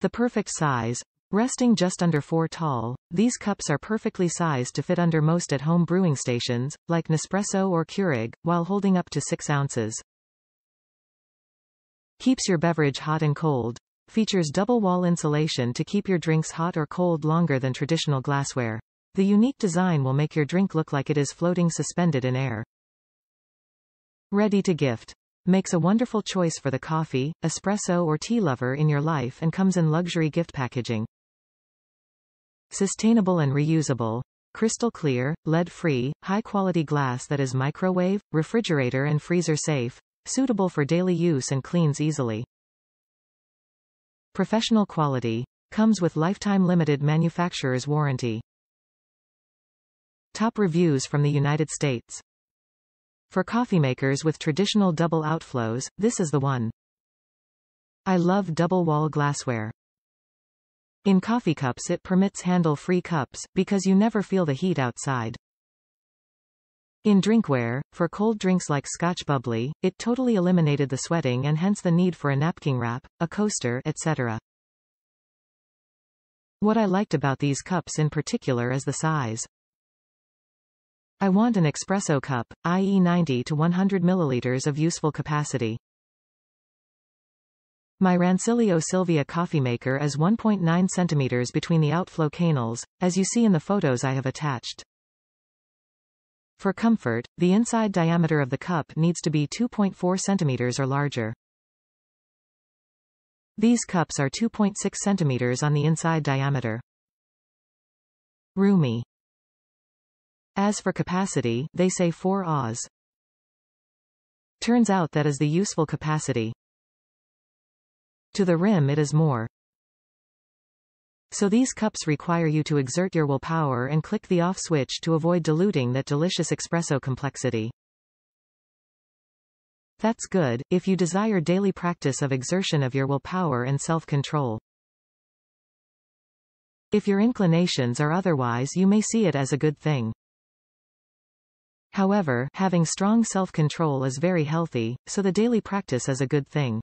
The perfect size. Resting just under 4 tall, these cups are perfectly sized to fit under most at-home brewing stations, like Nespresso or Keurig, while holding up to 6 ounces. Keeps your beverage hot and cold. Features double wall insulation to keep your drinks hot or cold longer than traditional glassware. The unique design will make your drink look like it is floating suspended in air. Ready to gift. Makes a wonderful choice for the coffee, espresso or tea lover in your life and comes in luxury gift packaging. Sustainable and reusable. Crystal clear, lead-free, high-quality glass that is microwave, refrigerator and freezer safe, suitable for daily use and cleans easily. Professional quality. Comes with lifetime limited manufacturer's warranty. Top reviews from the United States. For coffee makers with traditional double outflows, this is the one. I love double wall glassware. In coffee cups it permits handle-free cups, because you never feel the heat outside. In drinkware, for cold drinks like Scotch Bubbly, it totally eliminated the sweating and hence the need for a napkin wrap, a coaster, etc. What I liked about these cups in particular is the size. I want an espresso cup, i.e. 90 to 100 milliliters of useful capacity. My Rancilio Silvia coffee maker is 1.9 centimeters between the outflow canals, as you see in the photos I have attached. For comfort, the inside diameter of the cup needs to be 2.4 centimeters or larger. These cups are 2.6 centimeters on the inside diameter. Roomy. As for capacity, they say 4 Oz. Turns out that is the useful capacity. To the rim it is more. So these cups require you to exert your willpower and click the off switch to avoid diluting that delicious espresso complexity. That's good, if you desire daily practice of exertion of your willpower and self-control. If your inclinations are otherwise you may see it as a good thing. However, having strong self-control is very healthy, so the daily practice is a good thing.